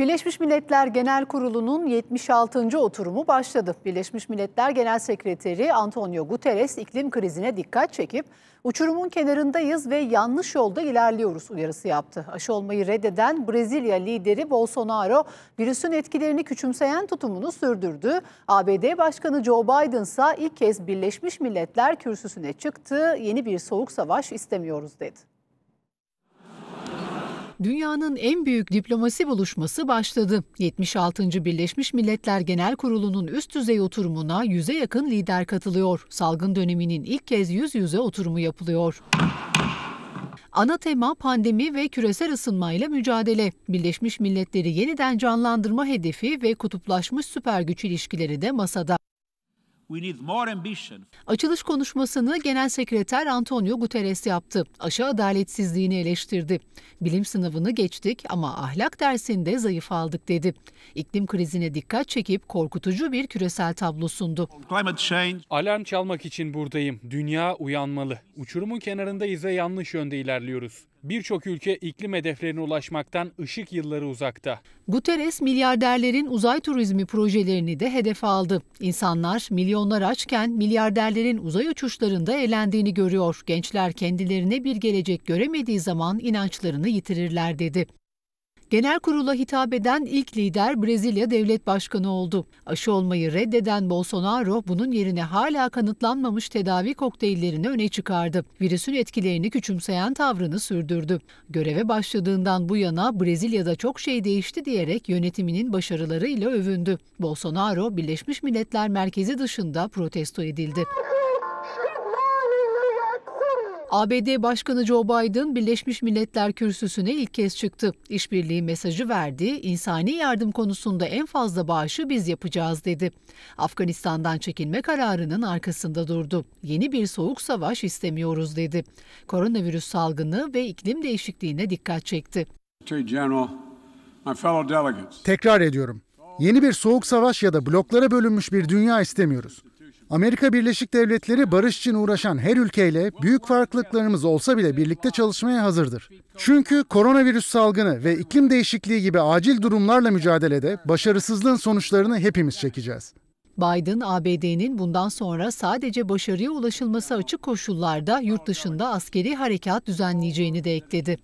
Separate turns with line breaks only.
Birleşmiş Milletler Genel Kurulu'nun 76. oturumu başladı. Birleşmiş Milletler Genel Sekreteri Antonio Guterres iklim krizine dikkat çekip uçurumun kenarındayız ve yanlış yolda ilerliyoruz uyarısı yaptı. Aşı olmayı reddeden Brezilya lideri Bolsonaro virüsün etkilerini küçümseyen tutumunu sürdürdü. ABD Başkanı Joe Biden ise ilk kez Birleşmiş Milletler kürsüsüne çıktı. Yeni bir soğuk savaş istemiyoruz dedi. Dünyanın en büyük diplomasi buluşması başladı. 76. Birleşmiş Milletler Genel Kurulu'nun üst düzey oturumuna yüze yakın lider katılıyor. Salgın döneminin ilk kez yüz yüze oturumu yapılıyor. Ana tema pandemi ve küresel ısınmayla mücadele. Birleşmiş Milletleri yeniden canlandırma hedefi ve kutuplaşmış süper güç ilişkileri de masada. Açılış konuşmasını Genel Sekreter Antonio Guterres yaptı. Aşı adaletsizliğini eleştirdi. Bilim sınavını geçtik ama ahlak dersinde zayıf aldık dedi. İklim krizine dikkat çekip korkutucu bir küresel tablo sundu.
Alarm çalmak için buradayım. Dünya uyanmalı. Uçurumun kenarındayız ve yanlış yönde ilerliyoruz. Birçok ülke iklim hedeflerine ulaşmaktan ışık yılları uzakta.
Guterres milyarderlerin uzay turizmi projelerini de hedefe aldı. İnsanlar milyonlar açken milyarderlerin uzay uçuşlarında eğlendiğini görüyor. Gençler kendilerine bir gelecek göremediği zaman inançlarını yitirirler dedi. Genel kurula hitap eden ilk lider Brezilya Devlet Başkanı oldu. Aşı olmayı reddeden Bolsonaro bunun yerine hala kanıtlanmamış tedavi kokteyllerini öne çıkardı. Virüsün etkilerini küçümseyen tavrını sürdürdü. Göreve başladığından bu yana Brezilya'da çok şey değişti diyerek yönetiminin başarılarıyla övündü. Bolsonaro Birleşmiş Milletler Merkezi dışında protesto edildi. ABD Başkanı Joe Biden Birleşmiş Milletler kürsüsüne ilk kez çıktı. İşbirliği mesajı verdi, insani yardım konusunda en fazla bağışı biz yapacağız dedi. Afganistan'dan çekilme kararının arkasında durdu. Yeni bir soğuk savaş istemiyoruz dedi. Koronavirüs salgını ve iklim değişikliğine dikkat çekti.
Tekrar ediyorum. Yeni bir soğuk savaş ya da bloklara bölünmüş bir dünya istemiyoruz. Amerika Birleşik Devletleri barış için uğraşan her ülkeyle büyük farklılıklarımız olsa bile birlikte çalışmaya hazırdır. Çünkü koronavirüs salgını ve iklim değişikliği gibi acil durumlarla mücadelede başarısızlığın sonuçlarını hepimiz çekeceğiz.
Biden, ABD'nin bundan sonra sadece başarıya ulaşılması açık koşullarda yurt dışında askeri harekat düzenleyeceğini de ekledi.